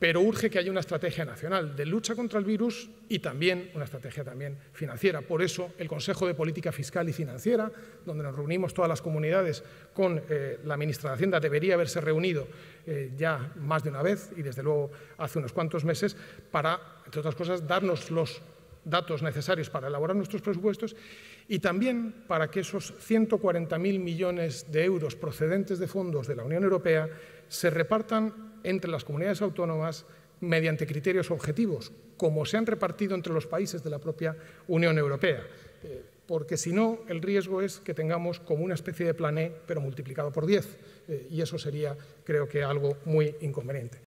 pero urge que haya una estrategia nacional de lucha contra el virus y también una estrategia también financiera. Por eso el Consejo de Política Fiscal y Financiera, donde nos reunimos todas las comunidades con eh, la ministra de Hacienda, debería haberse reunido eh, ya más de una vez y desde luego hace unos cuantos meses para, entre otras cosas, darnos los datos necesarios para elaborar nuestros presupuestos y también para que esos 140.000 millones de euros procedentes de fondos de la Unión Europea se repartan entre las comunidades autónomas mediante criterios objetivos, como se han repartido entre los países de la propia Unión Europea. Eh, porque si no, el riesgo es que tengamos como una especie de plané, pero multiplicado por 10, eh, y eso sería, creo que, algo muy inconveniente.